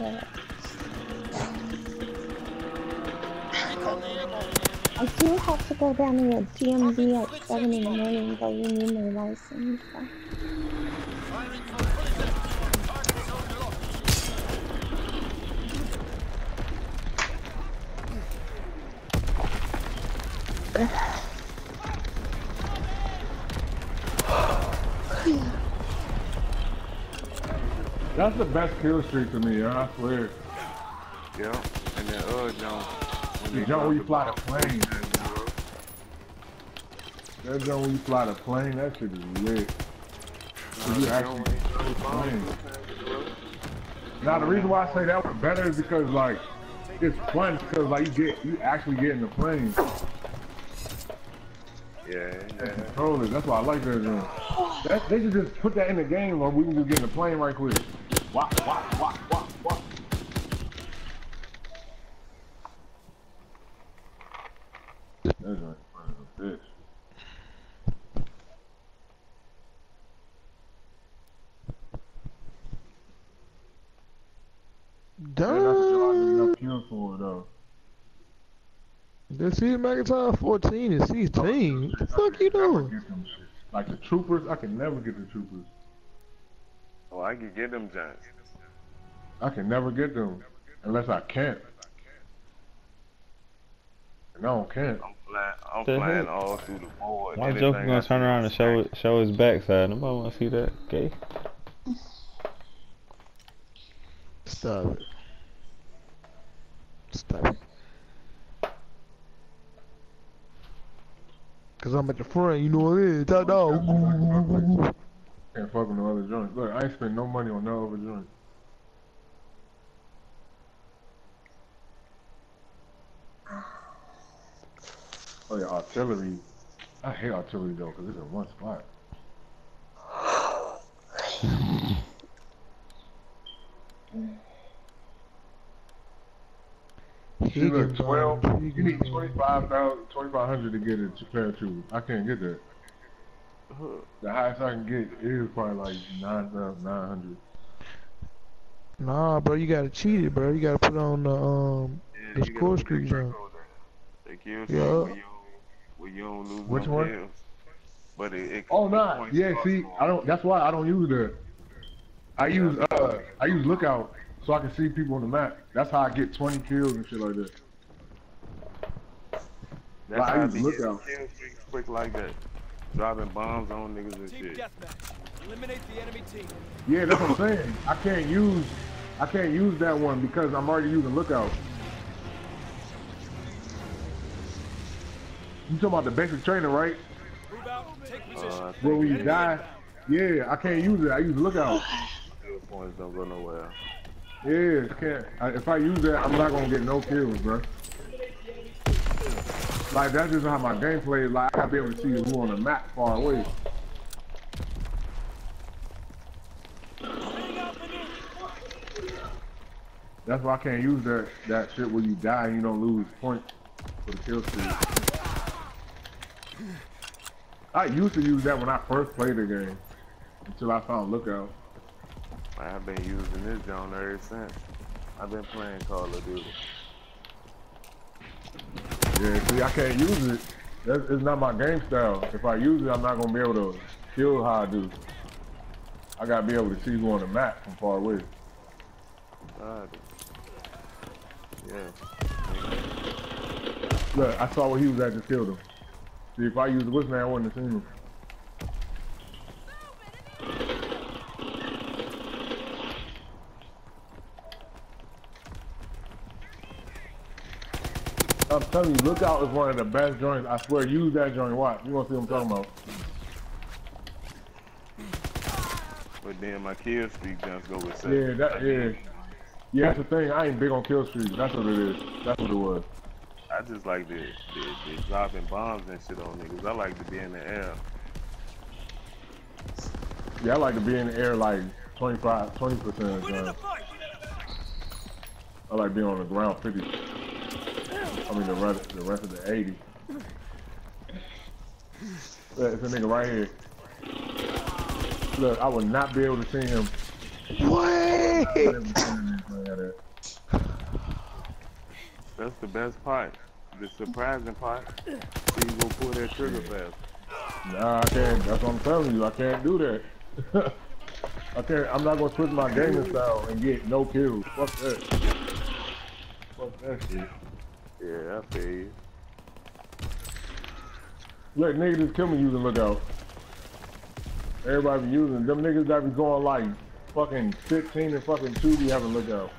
I do have to go down to the DMV at 7 in the morning, but you need my license. So. That's the best kill streak to me, I swear. Yeah, and then uh, John. The jump where you fly the plane. That jump where you fly the plane, that shit is lit. So you actually fly the plane. Now the reason why I say that was better is because like it's fun because like you get you actually get in the plane. Yeah, yeah. That's why I like that. That, they should just put that in the game or we can just get in the plane right quick. Wop, wop, wop. That joint fun a bitch. Man, that's what I need Done. though. This is McIntyre 14 and 16. What the fuck you doing? get them shit. Like the troopers, I can never get the troopers. Oh, I can get them giants. I can never get them unless I can't. And I don't can't. I'm flying. I'm The flying heck? all through the board. Why Anything Joker gonna see turn around and show snake. show his backside? Nobody wanna see that. Okay. Stop it. Stop it. Cause I'm at the front, you know what it is. Top dog. Can't fuck with no other joints. Look, I ain't spend no money on no other joint. Oh yeah, artillery. I hate artillery though, cause it's in one spot. See, look, 12, um, you need 25,000, 2,500 to get a paratrooper. I can't get that. The highest I can get is probably like 9,900. Nah, bro, you gotta cheat it, bro. You gotta put on the um Yeah, the score screen pick jump. records. Kill Yeah. yeah. where you, where you don't lose Which no one? kills. But it, it Oh the no, yeah. See, going. I don't. That's why I don't use the. I use uh, I use lookout so I can see people on the map. That's how I get 20 kills and shit like that. That's Like, how I use be lookout. kill quick like that. Dropping bombs on niggas and Team shit. deathmatch. Eliminate the enemy team. Yeah, that's what I'm saying. I can't use, I can't use that one because I'm already using lookout. You talking about the basic training, right? Move out. Take position. Uh, Where when you die, yeah, I can't use it. I use lookout. kill points don't go nowhere. Yeah, I can't. I, if I use that, I'm not gonna get no kills, bro. Like that's just how my gameplay is. Like I gotta be able to see who on the map far away. That's why I can't use that that shit where you die and you don't lose points for the kill streak. I used to use that when I first played the game until I found Lookout. I've been using this zone ever since. I've been playing Call of Duty. Yeah, see, I can't use it. That's, it's not my game style. If I use it, I'm not gonna be able to kill how I do. I gotta be able to see who on the map from far away. God. Yeah. Look, I saw where he was at to kill him. See, if I used the what's man, I wouldn't have seen him. I'm telling you, Lookout is one of the best joints. I swear, use that joint. Watch. You gonna see what I'm talking about. But then my kill streak just go with seven. Yeah, that yeah. Yeah, that's the thing. I ain't big on kill streaks. That's what it is. That's what it was. I just like the, the, the dropping bombs and shit on niggas. I like to be in the air. Yeah, I like to be in the air like 25, 20 percent of the time. I like being on the ground 50. I mean the rest, the rest of the 80. Look, it's a nigga right here. Look, I would not be able to see him. Wait! I never seen him like that. That's the best part. The surprising part. See you gonna pull that trigger fast. Nah, I can't. That's what I'm telling you. I can't do that. I can't. I'm not gonna switch my gaming style and get no kills. Fuck that. Fuck that shit. Yeah, I feel you. Let niggas just kill me using lookout. Everybody be using them niggas that be going like fucking 15 and fucking 2 be having lookout.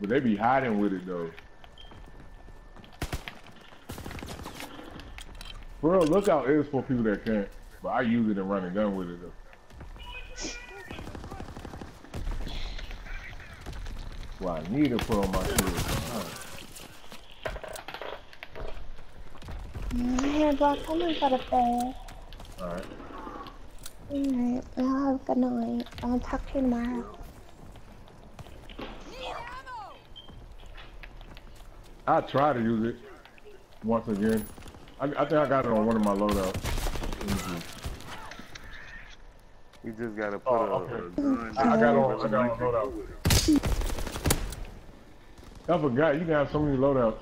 But they be hiding with it though. Bro, lookout is for people that can't. But I use it and run a gun with it though. Well, I need to put on my shoes. Hey, bro, come on for the fair. Alright. Alright, well, good night. I'll talk to you tomorrow. I try to use it once again. I, I think I got it on one of my loadouts. Mhm. You just gotta put Oh, a, okay. a gun I, I got down. on, I got on loadout. I forgot you can have so many loadouts.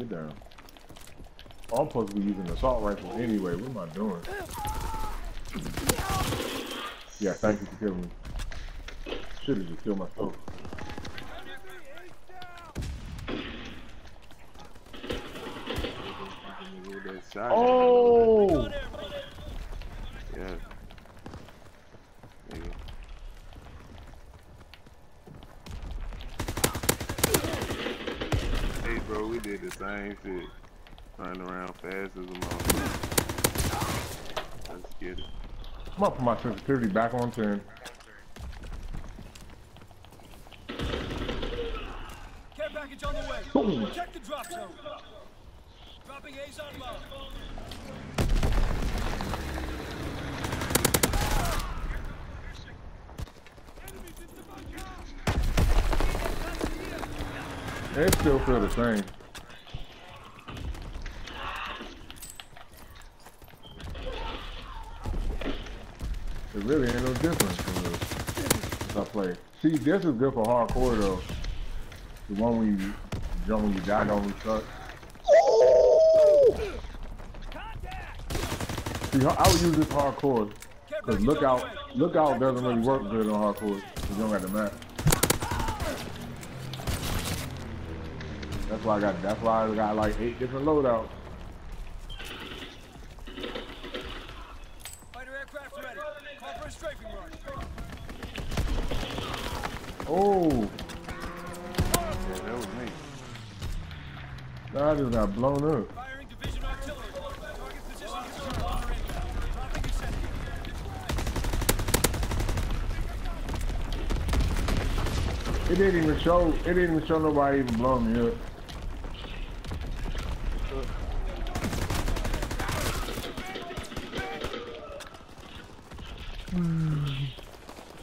Get down. I'm supposed to be using the assault rifle anyway. What am I doing? Yeah, thank you for killing me. Should have just killed myself. Oh! Yeah. Nigga. Hey, bro, we did the same shit. Running around fast as a motherfucker. Let's get it. I'm gonna put my sensitivity back on 10. Care package on the way. Boom. Check the drop zone. Dropping A's online. It still feel the same. It really ain't no difference for real. If I play. See, this is good for hardcore though. The one when you jump when you die don't restart. See, I would use this hardcore. Cause lookout, lookout doesn't really work good on hardcore. you don't got the map. That's why I got. That's why I got like eight different loadouts. Fighter aircraft ready. Call for a strafing run. Oh, Yeah, that was me. I just got blown up. Firing division artillery. Target position is confirmed for inbound. Dropping incendiary. It didn't even show. It didn't even show nobody even blowing me up.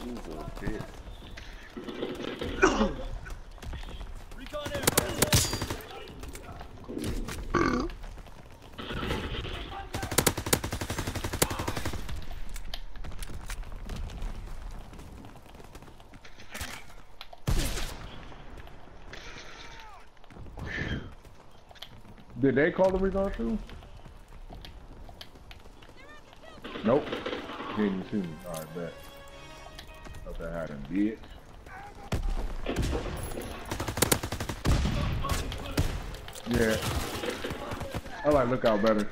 He's a bitch. Did they call the recon too? Nope. Didn't see me. Alright, bet. Thought that him, bitch. Yeah. I like lookout better.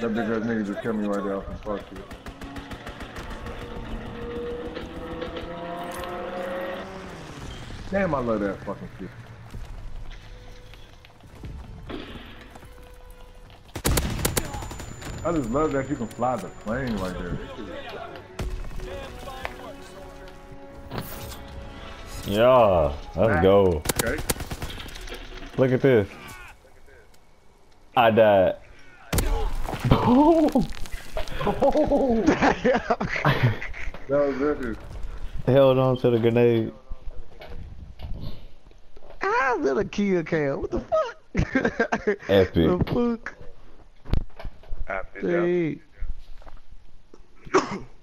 That big because niggas just kill me right there from fuck shit. Damn, I love that fucking shit. I just love that you can fly the plane like that. Damn fine work, soldier. Yeah, let's go. Okay. Look at this. I died. Oh! Oh! That was good. Held on to the grenade. Ah, little kill cam. What the fuck? Epic. the fuck? Hey. Just